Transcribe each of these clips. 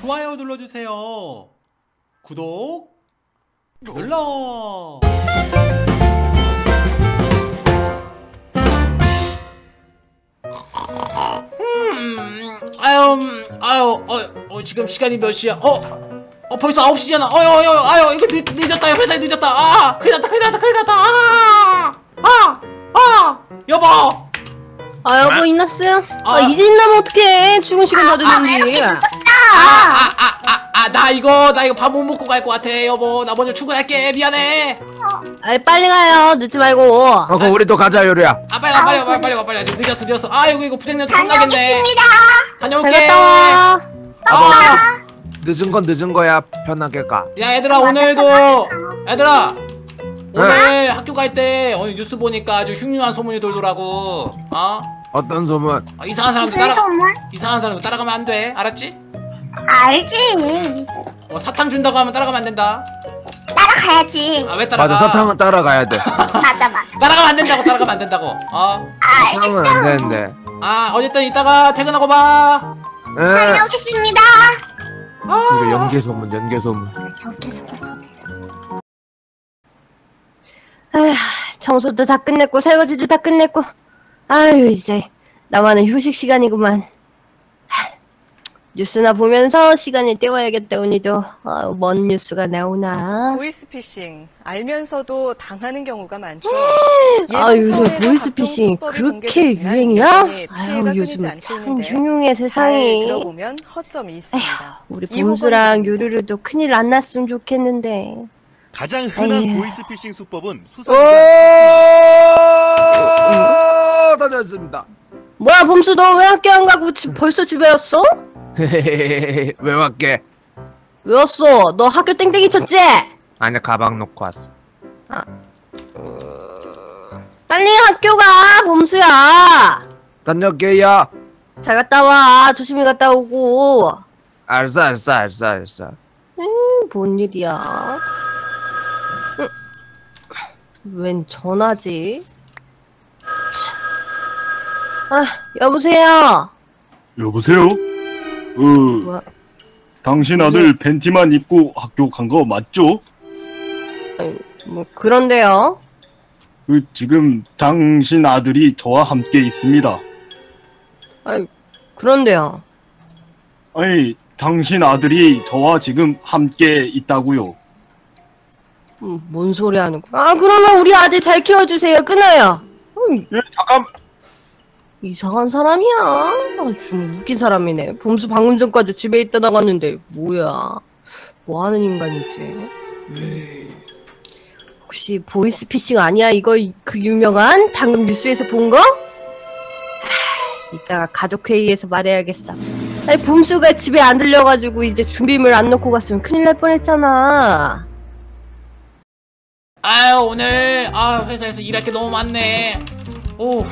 좋아요 눌러주세요. 구독 눌러. 아유, 음, 아유, 어, 어, 지금 시간이 몇 시야? 어, 어, 벌써 9시잖아. 어여, 어여, 아유, 이거 늦, 늦었다. 회사에 늦었다. 아, 큰일 났다, 큰일 났다, 큰일 났다. 아, 아, 아, 여보. 아 여보 인났어요? 아, 아. 이제 인나면 어떡해 죽은 시간 다 됐는데 아, 아, 아, 아, 아, 나 이거, 나 이거 밥 못 먹고 갈 것 같아, 여보. 나 먼저 출근할게. 미안해. 아 빨리 가요 늦지 말고 어, 그럼 우리 또 가자 요리야. 아, 빨리 와, 빨리 와, 빨리, 빨리 와, 빨리 와. 지금 늦었어, 늦었어. 아, 이거, 이거 부장님한테 혼나겠네. 다녀오겠습니다. 잘 다녀올게. 갔다 와 아, 늦은 건 늦은 거야. 편하게 가. 야, 얘들아, 오늘도, 얘들아. 오늘 학교 갈 때 오늘 뉴스 보니까 아주 흉흉한 소문이 돌더라고. 어? 어떤 소문? 어, 이상한 사람 무슨 따라 소문? 이상한 사람 따라가면 안 돼. 알았지? 알지. 어, 사탕 준다고 하면 따라가면 안 된다. 따라가야지. 아, 왜 따라가? 맞아 사탕은 따라가야 돼. 맞아 맞아. 따라가면 안 된다고. 따라가면 안 된다고. 어? 사탕은 안 되는데. 아, 어쨌든 이따가 퇴근하고 봐. 에 다녀오겠습니다. 이거 연계 소문 연계 소문. 아휴 청소도 다 끝냈고 설거지도 다 끝냈고 아유 이제 나만의 휴식 시간이구만 하, 뉴스나 보면서 시간을 때워야겠다 오늘도 아, 뭔 뉴스가 나오나 보이스피싱 알면서도 당하는 경우가 많죠. 아 요즘 보이스피싱 그렇게 유행이야? 아유 요즘 참 흉흉해 잘 세상이 들어보면 허점이 있습니다. 우리 이 봄수랑 요루루도 큰일 안 났으면 좋겠는데 가장 흔한 에휴. 보이스피싱 수법은 오 수사기관 다녀왔습니다. 뭐야 봄수 너 왜 학교 안 가고 지- 벌써 집에 왔어? 왜 왔게? 왜 왔어? 너 학교 땡땡이 쳤지? 아니야 가방 놓고 왔어. 빨리 학교 가 봄수야 다녀올게야. 잘 갔다 와 조심히 갔다 오고 알았어 알았어 알았어 알았어. 음, 뭔 일이야 음, 웬 전화지 참. 아 여보세요 여보세요? 어, 뭐야 당신 아들 팬티만 입고 학교 간 거 맞죠? 아니, 뭐 그런데요 그 지금 당신 아들이 저와 함께 있습니다. 아니 그런데요 아니, 당신 아들이 저와 지금 함께 있다고요. 음, 뭔 소리 하는 거야 아 그러면 우리 아들 잘 키워주세요 끊어요 음, 예, 잠깐. 이상한 사람이야. 아, 좀 웃긴 사람이네. 봄수 방금 전까지 집에 있다 나갔는데 뭐야? 뭐 하는 인간이지? 음. 혹시 보이스피싱 아니야? 이거 이- 그 유명한 방금 뉴스에서 본 거? 하, 이따가 가족 회의에서 말해야겠어. 아니 봄수가 집에 안 들려가지고 이제 준비물 안 놓고 갔으면 큰일 날 뻔했잖아. 아유, 오늘 아, 회사에서 일할 게 너무 많네. 오.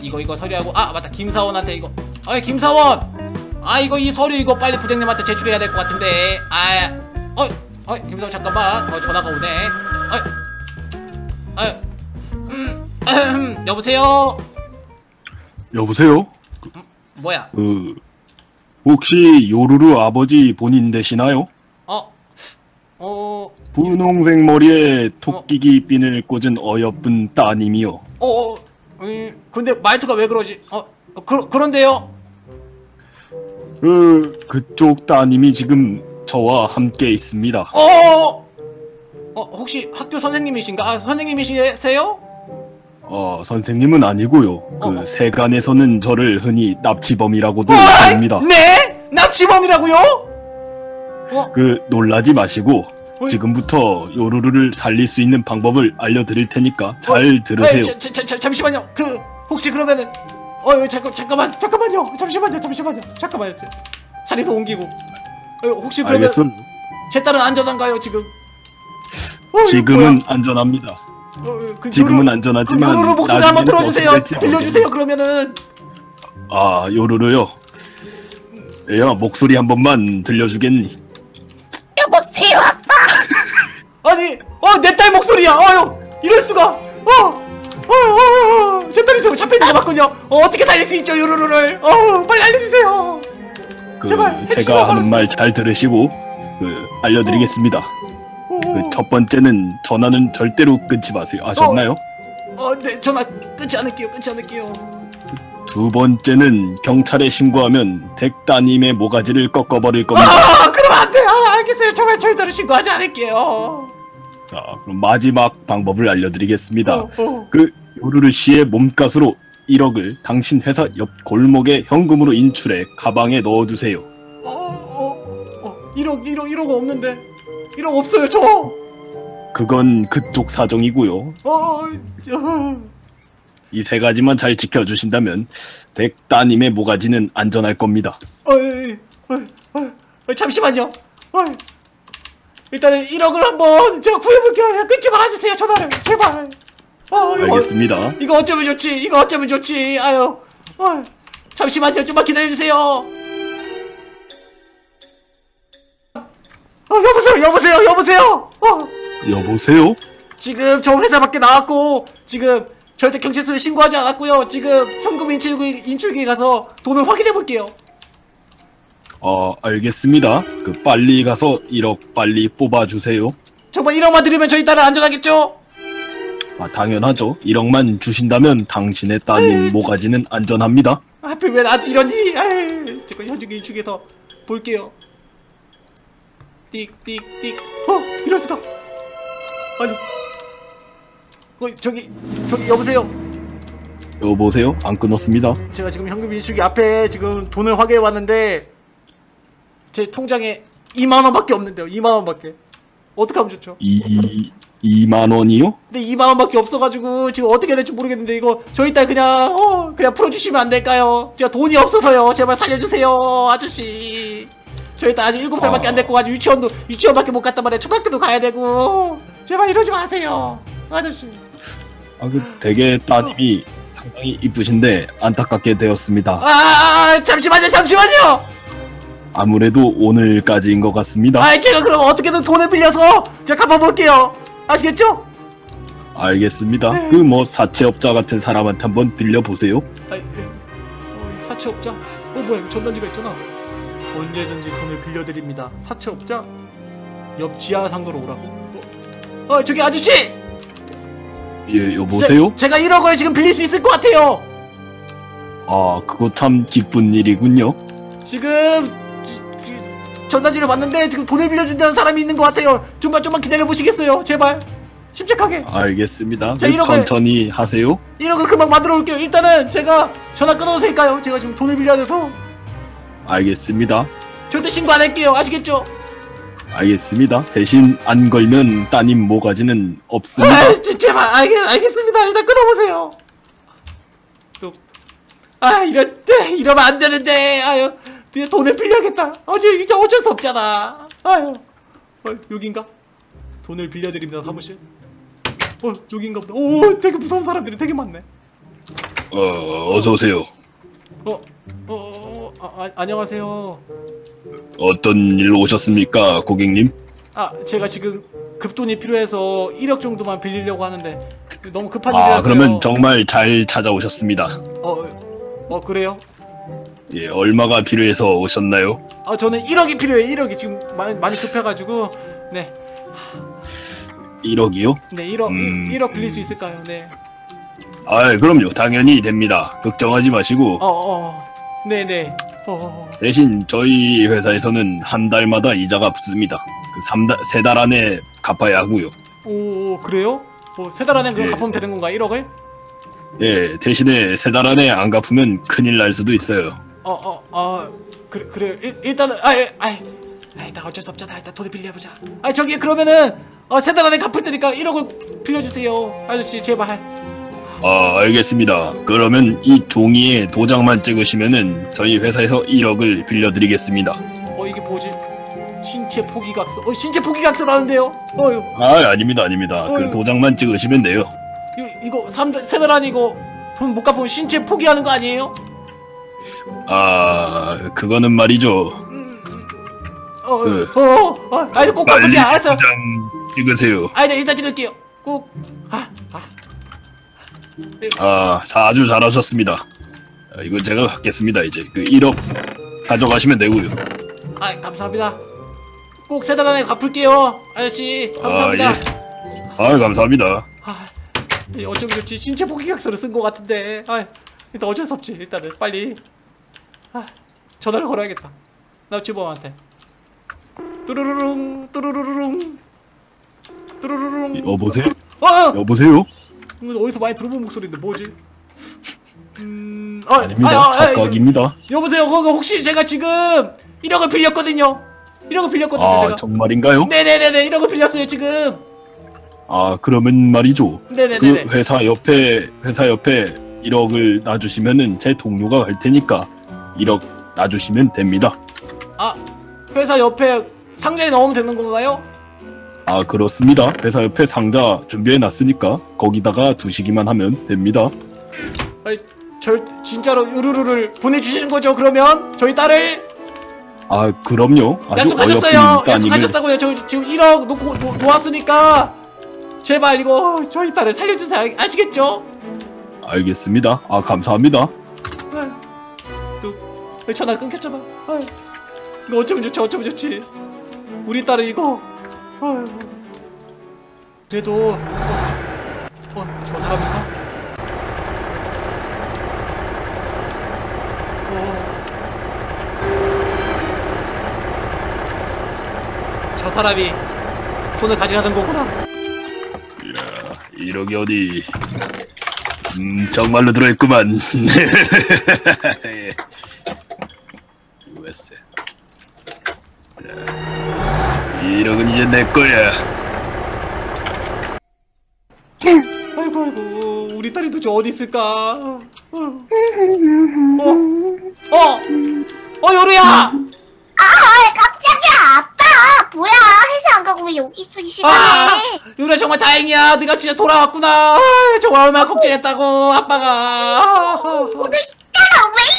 이거 이거 서류하고 아, 맞다. 김사원한테 이거. 아, 김사원. 아, 이거 이 서류 이거 빨리 부장님한테 제출해야 될 것 같은데. 아. 어, 어, 김사원 잠깐만. 어, 전화가 오네. 아. 아. 음. 여보세요? 여보세요? 뭐야? 그 혹시 요루루 아버지 본인 되시나요? 어. 어. 분홍색 머리에 토끼기 핀을 꽂은 어여쁜 따님이요. 어, 어, 음, 근데 말투가 왜 그러지? 어, 어, 그, 그런데요? 그 그쪽 따님이 지금 저와 함께 있습니다. 어, 어, 혹시 학교 선생님이신가? 아, 선생님이시세요? 어, 선생님은 아니고요. 어. 그 세간에서는 저를 흔히 납치범이라고도 어이, 부릅니다. 네? 납치범이라고요? 그 놀라지 마시고. 지금부터 요루루를 살릴 수 있는 방법을 알려드릴 테니까 잘 들으세요. 자, 자, 자, 자, 잠시만요. 그, 혹시 그러면은, 어, 어, 잠깐, 잠깐만, 잠깐만요. 잠시만요, 잠시만요. 잠깐만요. 자, 자리도 옮기고. 어, 혹시 그러면 알겠어. 제 딸은 안전한가요, 지금? 어, 지금은 안전합니다. 어, 그 지금은 요루- 안전하지만 그 요루루 목소리 한번 들어주세요. 들려주세요. 그러면은 아 요루루요. 야 목소리 한 번만 들려주겠니? 아니, 어, 내 딸 목소리야. 어유, 이럴 수가. 어, 어, 어, 어, 제 딸이 지금 잡혀 있는 거 맞군요. 어, 어떻게 살릴 수 있죠, 요루루를? 어, 빨리 알려주세요. 그 제발, 제가 하는. 말 잘 들으시고 그 알려드리겠습니다. 오. 그첫 번째는 전화는 절대로 끊지 마세요. 아셨나요? 어, 네, 전화 끊지 않을게요. 끊지 않을게요. 두 번째는 경찰에 신고하면 댁 따님의 모가지를 꺾어버릴 겁니다. 아, 그러면 안 돼. 아, 알겠어요. 정말 절대로 신고하지 않을게요. 자, 그럼 마지막 방법을 알려드리겠습니다. 어, 어. 그 요루루 씨의 몸값으로 1억을 당신 회사 옆 골목에 현금으로 인출해 가방에 넣어두세요. 어, 어, 어, 1억, 1억, 1억 없는데. 1억 없어요, 저. 그건 그쪽 사정이고요. 어, 저. 이세 가지만 잘 지켜주신다면 댁 따님의 모가지는 안전할 겁니다. 어. 어, 어, 어, 잠시만요. 어, 일단은 1억을 한번 제가 구해볼게요. 끊지 말아주세요, 전화를. 제발. 어, 이거, 알겠습니다. 이거 어쩌면 좋지. 이거 어쩌면 좋지. 아유. 어, 잠시만요. 좀만 기다려주세요. 어, 여보세요, 여보세요, 여보세요. 어. 여보세요? 지금 저 회사 밖에 나왔고 지금 절대 경찰서에 신고하지 않았고요. 지금 현금 인출기 인출기에 가서 돈을 확인해 볼게요. 어, 알겠습니다. 그 빨리 가서 1억 빨리 뽑아주세요. 정말 1억만 드리면 저희 딸은 안전하겠죠? 아, 당연하죠. 1억만 주신다면 당신의 따님 모가지는 안전합니다. 하필 왜 나한테 이러니? 아이, 제가 현금 인출기에서 볼게요. 띡띡띡. 어, 이럴 수가. 아니. 어, 저기 저기 여보세요. 여보세요? 안 끊었습니다. 제가 지금 현금 인출기 앞에 지금 돈을 확인해 왔는데 제 통장에 2만 원밖에 없는데요. 2만 원밖에. 어떻게 하면 좋죠? 이 2만 원이요? 근데 2만 원밖에 없어가지고 지금 어떻게 해야 될지 모르겠는데 이거 저희 딸 그냥 어 그냥 풀어주시면 안 될까요? 제가 돈이 없어서요. 제발 살려주세요, 아저씨. 저희 딸 아직 7살밖에 안 됐고 아직 유치원도 유치원밖에 못 갔단 말이에요. 초등학교도 가야 되고 제발 이러지 마세요, 아저씨. 아, 그 되게 따님이 상당히 이쁘신데 안타깝게 되었습니다. 아, 아 잠시만요, 잠시만요. 아무래도 오늘까지인 것 같습니다. 아 제가 그럼 어떻게든 돈을 빌려서 제가 갚아볼게요. 아시겠죠? 알겠습니다. 그 뭐 사채업자 같은 사람한테 한번 빌려 보세요. 아, 예. 어, 이 사채업자? 어 뭐야 전단지가 있잖아 언제든지 돈을 빌려드립니다 사채업자? 옆 지하상가로 오라고? 어, 어 저기 아저씨! 예, 여보세요? 제, 가 1억을 지금 빌릴 수 있을 것 같아요 아, 그거 참 기쁜 일이군요. 지금 전단지를 봤는데 지금 돈을 빌려준다는 사람이 있는 것 같아요 좀만 좀만 기다려보시겠어요 제발 침착하게 알겠습니다. 자, 그 이런 걸- 천천히 하세요. 1억을 금방 만들어 올게요 일단은 제가 전화 끊어도 될까요? 제가 지금 돈을 빌려야 돼서 알겠습니다. 절대 신고 안 할게요 아시겠죠? 알겠습니다. 대신 안 걸면 따님 모가지는 없습니다. 아, 지- 제발 알겠, 알겠습니다. 일단 끊어보세요. 또, 아 이럴 때 이러면 안 되는데 아유 드디어 돈을 빌려야겠다. 어제 이제 어쩔 수 없잖아. 아유 어, 여긴가? 돈을 빌려드립니다 사무실. 어 여긴가 보다. 오 되게 무서운 사람들이 되게 많네. 어, 어서 오세요. 어, 어, 어, 아, 아, 안녕하세요. 어떤 일로 오셨습니까, 고객님? 아 제가 지금 급돈이 필요해서 1억 정도만 빌리려고 하는데 너무 급한 일이라서요. 아, 그러면 정말 잘 찾아오셨습니다. 어, 어 그래요? 예, 얼마가 필요해서 오셨나요? 아 저는 1억이 필요해요 1억이 지금 많이, 많이 급해가지고 네, 1억이요? 네 1억 음. 1억 빌릴 수 있을까요 네 아, 그럼요. 당연히 됩니다. 걱정하지 마시고 어 어 네 네 어 대신 저희 회사에서는 한 달마다 이자가 붙습니다. 그 3달, 세달 안에 갚아야 하고요. 오 그래요? 뭐 세 달 안에 그럼 예. 갚으면 되는 건가 1억을? 예, 대신에 세 달 안에 안 갚으면 큰일 날 수도 있어요. 어어아 그래 그래 일, 일단은 아예 아이 아이 나 어쩔 수 없잖아 일단 돈을 빌려보자 아 저기 그러면은 어, 세달 안에 갚을 테니까 1억을 빌려주세요 아저씨 제발 아, 알겠습니다. 그러면 이 종이에 도장만 찍으시면은 저희 회사에서 1억을 빌려드리겠습니다. 어 이게 뭐지? 신체 포기각서 어 신체 포기각서라는데요 어유 아, 아닙니다, 아닙니다. 어휴. 그 도장만 찍으시면 돼요. 이거 이거 세달 아니고 돈못 갚으면 신체 포기하는 거 아니에요? 아, 그거는 말이죠. 어, 그, 어, 어, 어, 아니 꼭 빨리 갚을게, 알았어. 도장 찍으세요. 아니, 네, 일단 찍을게요. 꼭. 아, 아. 아, 아주 잘하셨습니다. 아, 이거 제가 갖겠습니다, 이제. 그 1억 가져가시면 되고요. 아 감사합니다. 꼭 세 달 안에 갚을게요, 아저씨. 감사합니다. 아, 예. 아, 감사합니다. 아, 이 어쩌면 좋지 신체 포기각서를 쓴 것 같은데 아 일단 어쩔 수 없지 일단은 빨리 아 전화를 걸어야겠다 납치범한테 뚜루루룽 뚜루루루룽 뚜루루룽 여보세요? 어, 어! 여보세요? 이거 어디서 많이 들어본 목소리인데 뭐지 음 아, 아닙니다. 아, 아, 아, 착각입니다. 여보세요 그거 혹시 제가 지금 1억을 빌렸거든요 1억을 빌렸거든요 아, 제가 정말인가요? 네네네네 1억을 빌렸어요 지금 아, 그러면 말이죠. 네네네네 그 회사 옆에 회사 옆에 1억을 놔주시면은 제 동료가 갈 테니까 1억 놔주시면 됩니다. 아 회사 옆에 상자에 넣으면 되는 건가요? 아 그렇습니다. 회사 옆에 상자 준비해 놨으니까 거기다가 두시기만 하면 됩니다. 아니, 절 진짜로 유루루를 보내주시는 거죠? 그러면 저희 딸을 아 그럼요. 아주 약속하셨어요. 어여쁜 따님을 약속하셨다고요. 저 지금 1억 놓고 놓, 놓았으니까 제발 이거 저희 딸을 살려주세요. 아- 아시겠죠? 알겠습니다. 아 감사합니다. 또 전화 끊겼잖아. 아이, 이거 어쩌면 좋지? 어쩌면 좋지? 우리 딸은 이거. 아유. 그래도 어, 어, 저 사람인가? 어. 저 사람이 돈을 가져가는 거구나. 이야, 1억이 어디? 음 정말로 들어있구만. USA. 1억은 이제 내 거야. 아이고 아이고 우리 딸이 도대체 어디 있을까? 어? 어? 어? 어 요루야! 아, 깜짝이야. 아빠. 뭐야? 회사 안 가고 왜 여기 있어, 이 시간에? 아! 요루야 정말 다행이야 네가 진짜 돌아왔구나 아, 정말 얼마나 걱정했다고 아빠가 오늘 따라 왜 이러셔?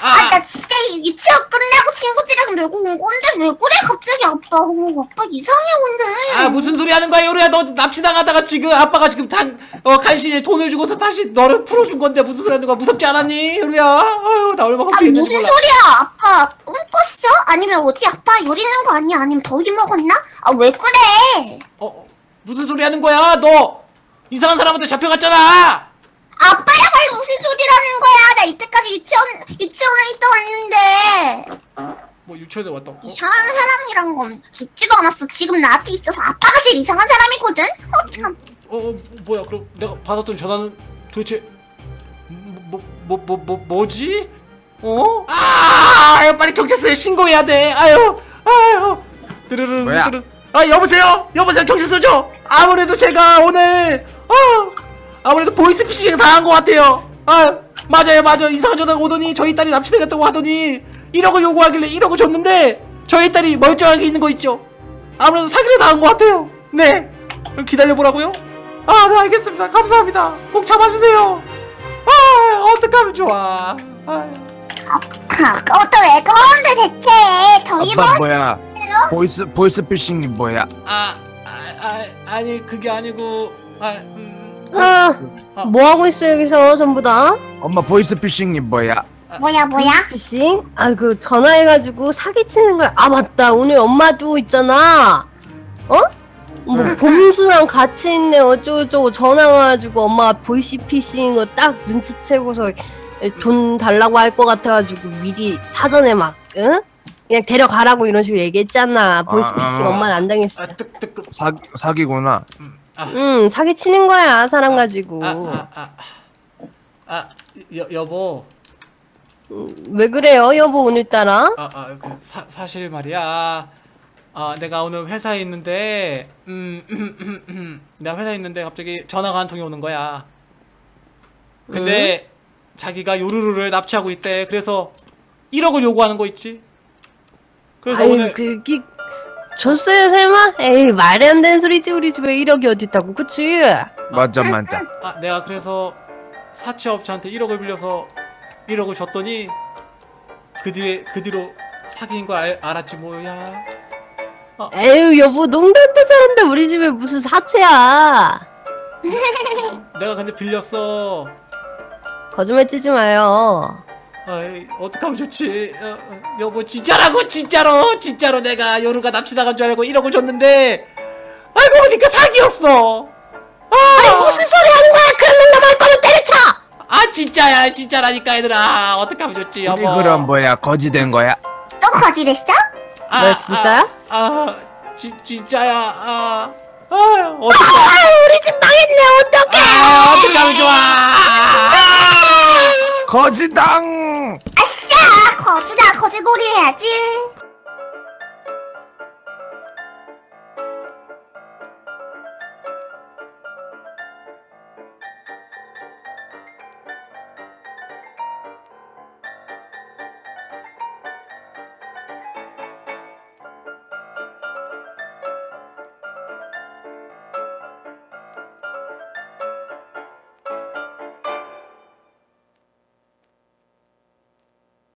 아. 아, 나 진짜 이 유치원 끝나고 친구들이랑 놀고 온 건데 왜 그래 갑자기 아빠? 어, 아빠 이상해 오늘. 아 무슨 소리 하는 거야 요루야 너 납치당하다가 지금 아빠가 지금 단 어, 간신히 돈을 주고서 다시 너를 풀어준 건데 무슨 소리 하는 거야 무섭지 않았니 요루야 아유 나 얼마나 아 무슨 몰라 소리야? 아빠 꿈 꿨어? 아니면 어디 아빠 요리 있는 거 아니야? 아니면 더위 먹었나? 아 왜 그래? 어, 어, 무슨 소리 하는 거야 너 이상한 사람한테 잡혀갔잖아 아빠야말로 무슨 소리라는 거야? 나 이때까지 유치원 유치원에 있다 왔는데 뭐 유치원에 왔다 어? 이상한 사람이란 건 있지도 않았어. 지금 나한테 있어서 아빠가 제일 이상한 사람이거든. 어 참. 어, 어 뭐야 그럼 내가 받았던 전화는 도대체 뭐 뭐 뭐 뭐 뭐, 지 어? 아 아유 빨리 경찰서에 신고해야 돼 아유 아유 드르르 뭐야? 드르 아 여보세요 여보세요 경찰서죠 아무래도 제가 오늘 어 아무래도 보이스피싱 당한 것 같아요 아 맞아요 맞아요 이상한 전화가 오더니 저희 딸이 납치되겠다고 하더니 1억을 요구하길래 1억을 줬는데 저희 딸이 멀쩡하게 있는 거 있죠 아무래도 사기를 당한 것 같아요 네 그럼 기다려보라고요? 아, 네, 알겠습니다. 감사합니다. 꼭 잡아주세요. 아, 어떡하면 좋아. 아, 그것도 왜 그러는데 대체 아빠 먹 뭐야? 보이스 보이스 피싱이 뭐야? 아, 아, 아, 아니, 그게 아니고, 아, 음, 아, 뭐 하고 있어 여기서 전부 다? 엄마 보이스 피싱이 뭐야? 뭐야 뭐야? 피싱? 아 그 전화해가지고 사기치는 거야. 아 맞다 오늘 엄마도 있잖아. 어? 뭐 봄수랑 같이 있네 어쩌고저쩌고 전화 와가지고 엄마가 보이시피싱 거딱 눈치채고서 돈 달라고 할 것 같아가지고 미리 사전에 막 응? 그냥 데려가라고 이런 식으로 얘기했잖아. 보이스피싱 아. 엄마는 안 당했어. 아, 뜨, 뜨, 뜨, 사 사기구나. 응 사기 치는 거야 사람 가지고. 아, 아, 아, 아, 여, 여보, 왜 그래요 여보 오늘따라? 아, 아, 그, 사, 사실 말이야. 아, 내가 오늘 회사에 있는데, 음, 음, 음, 음, 내가 회사에 있는데 갑자기 전화가 한 통이 오는 거야. 근데 자기가 요루루를 납치하고 있대. 그래서 1억을 요구하는 거 있지. 그래서 아유 오늘 그게 줬어요 설마? 에이 말이 안 되는 소리지 우리 집에 1억이 어딨다고 그치? 맞아 맞아. 아, 내가 그래서 사채업체한테 1억을 빌려서 1억을 줬더니 그 뒤에 그 뒤로 사기인 걸 알, 알았지 뭐야. 에휴 여보 농담도 잘한다 우리 집에 무슨 사채야 내가 근데 빌렸어. 거짓말 치지 마요 아이 어떡하면 좋지? 어, 어, 여보 진짜라고? 진짜로? 진짜로 내가 여루가 납치당한 줄 알고 1억을 줬는데 알고 보니까 사기였어. 아, 무슨 소리 하는 거야? 그러면 나말 거면 때려쳐! 아 진짜야 진짜라니까 얘들아. 어떡하면 좋지 여보. 우리 그럼 뭐야? 거지된 거야? 또 거짓했어? 아, 뭐야, 진짜야? 아, 아 지, 진짜야. 아, 아 어떡해. 아, 우리 집 망했네, 어떡해! 아 어떡하면 좋아 거지당 아싸! 거짓아, 거짓놀이 해야지.